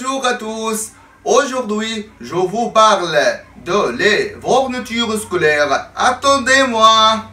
Bonjour à tous. Aujourd'hui, je vous parle de les fournitures scolaires. Attendez-moi.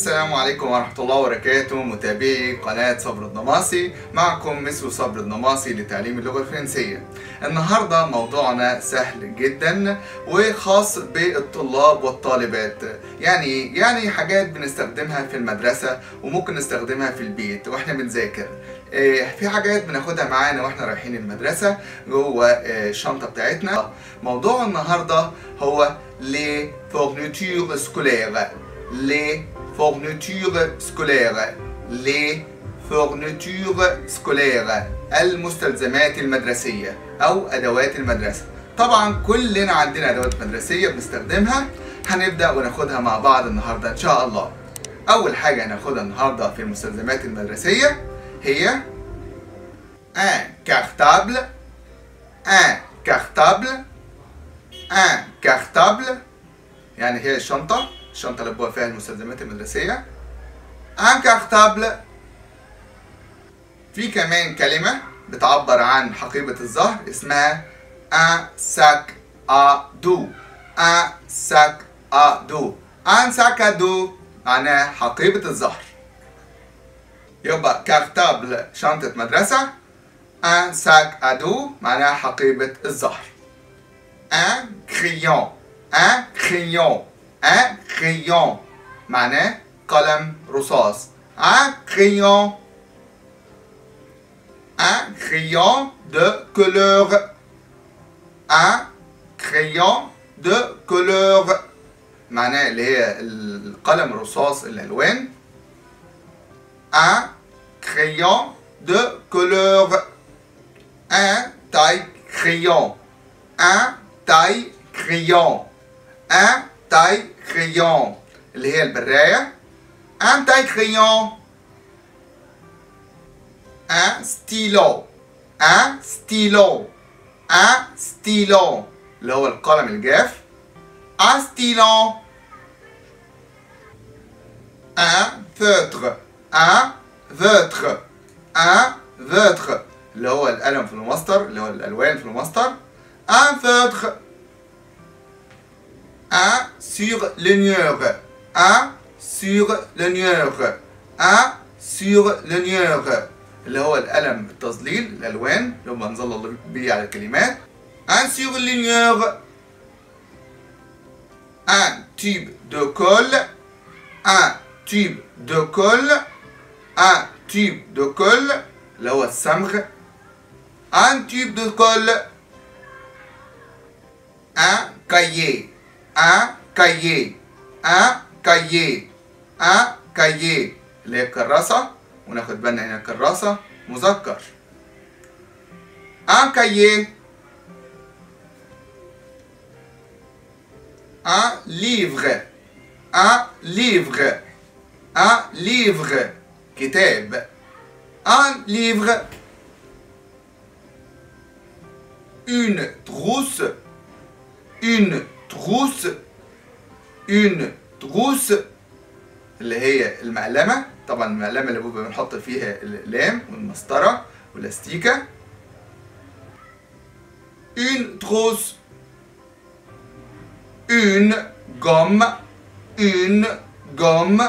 السلام عليكم ورحمة الله وبركاته. متابعي قناة صبر النماصي معكم مسو صبر النماصي لتعليم اللغة الفرنسية. النهاردة موضوعنا سهل جدا وخاص بالطلاب والطالبات. يعني يعني حاجات بنستخدمها في المدرسة وممكن نستخدمها في البيت وإحنا بنذاكر. آه، في حاجات بناخدها معانا وإحنا رايحين المدرسة جوه آه، الشنطة بتاعتنا. موضوع النهاردة هو les fournitures scolaires. les fournitures scolaires. Les fournitures scolaires. المستلزمات المدرسية أو أدوات المدرسة. طبعا كلنا عندنا أدوات مدرسية بنستخدمها. هنبدأ وناخدها مع بعض النهاردة إن شاء الله. أول حاجة هناخدها النهاردة في المستلزمات المدرسية هي un cartable un cartable un cartable. يعني هي الشنطة. الشنطة اللي فيها المستلزمات المدرسية. cartable في كمان كلمة بتعبر عن حقيبة الظهر اسمها un sac à dos un sac à dos un sac à dos معناها حقيبة الظهر. يبقى كارتابل شنطة مدرسة. un sac à dos معناها حقيبة الظهر. un crayon un crayon un crayon معناه قلم رصاص un crayon un crayon de couleur un crayon de couleur معناه اللي هي القلم الرصاص الالوان un crayon de couleur un taille crayon un taille crayon un تاي خيون اللي هي البراية un taille crayon un stylo un stylo un stylo اللي هو القلم الجاف un stylo un feutre un feutre un فوتر اللي هو القلم في المسطر اللي هو الالوان في المسطر ان فوتر المسطر un feutre un surligneur un surligneur un surligneur اللي هو القلم التظليل الالوان اللي هو بنظلل بيه على الكلمات un surligneur un tube de colle un tube de colle un tube de colle اللي هو الصمغ un tube de colle un cahier un cahier un cahier un cahier اللي هي الكراسة وناخد بالنا هنا الكراسة مذكر un cahier un livre un livre un livre كتاب un livre une trousse une trousse une trousse اللي هي المعلمة طبعا المعلمة اللي بيبقى بنحط فيها الأقلام والمسطرة والاستيكة une trousse une gomme une gomme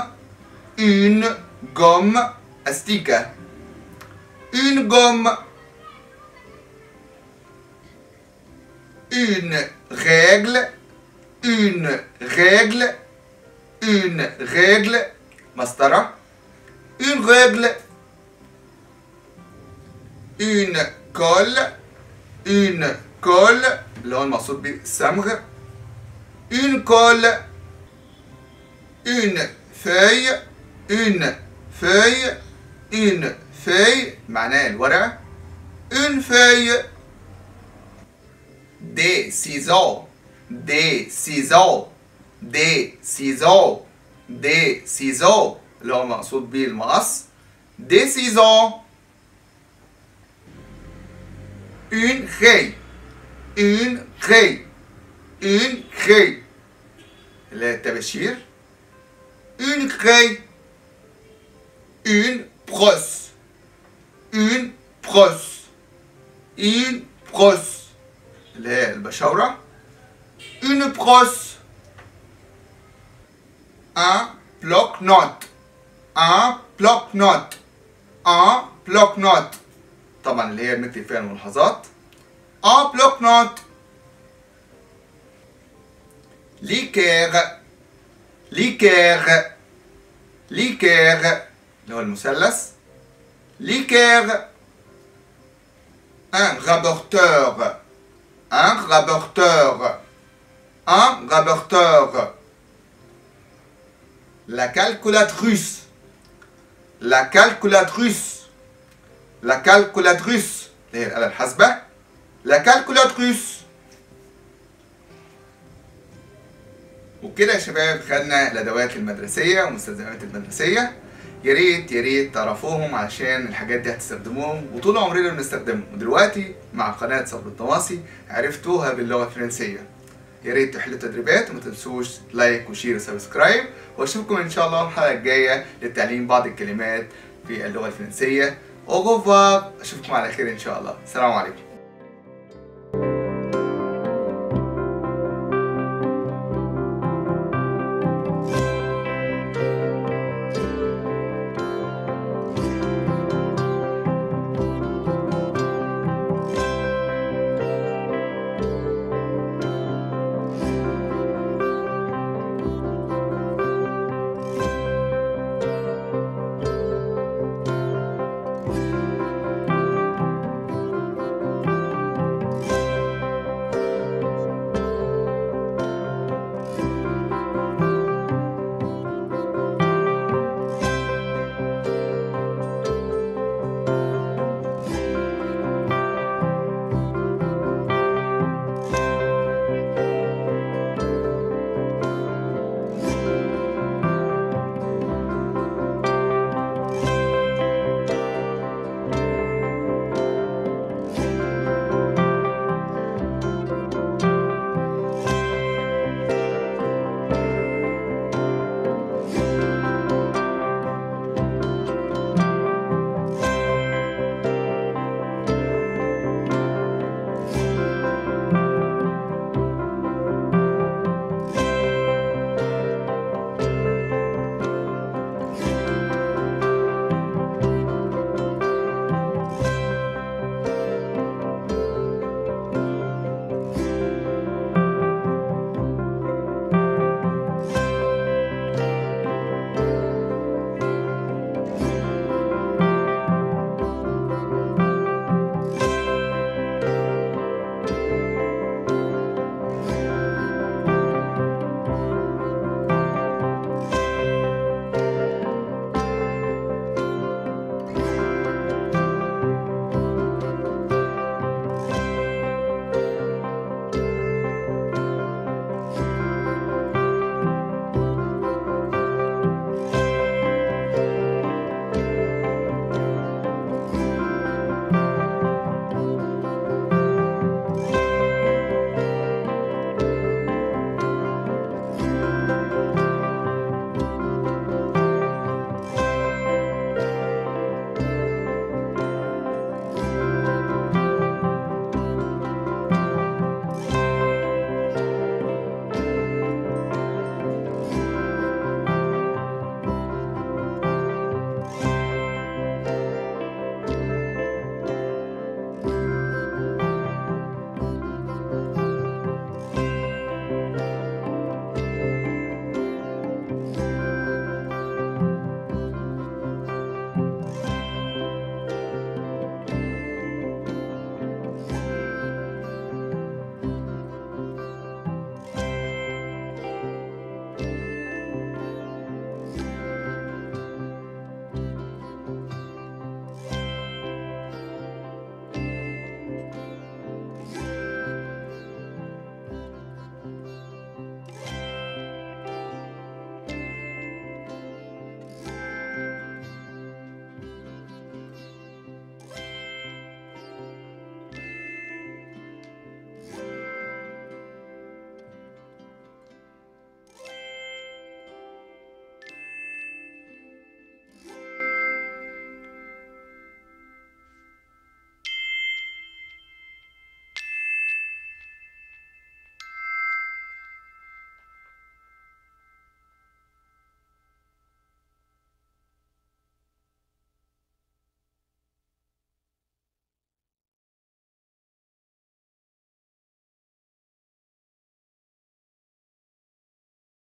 une gomme استيكة. une gomme une règle une règle une règle مسطرة une règle une colle une colle اللي هو المقصود بيه الصمغ une colle une feuille une feuille une feuille معناه الورقة une feuille des ciseaux des ciseaux des ciseaux des ciseaux اللي هو مقصود بيه المقص des ciseaux une craie une craie une craie اللي هي التباشير une craie une brosse une brosse une brosse اللي هي البشورة une brosse un bloc-notes un bloc-notes un bloc-notes طبعا اللي هي بنكتب فيها الملاحظات un bloc-notes ليكير ليكير ليكير اللي هو المثلث ليكير un rapporteur un rapporteur Un rapporteur la calculatrice la calculatrice la calculatrice la calculatrice وبكده يا شباب خدنا الأدوات المدرسية والمستلزمات المدرسية. يا ريت يا ريت تعرفوهم علشان الحاجات دي هتستخدموهم. وطول عمرنا بنستخدمهم ودلوقتي مع قناة صبر الطماسي عرفتوها باللغة الفرنسية. يا ريت تحلوا التدريبات وما تنسوش like و share و subscribe واشوفكم إن شاء الله الحلقة الجاية لتعليم بعض الكلمات في اللغة الفرنسية. اوغوفا أشوفكم على خير إن شاء الله. السلام عليكم.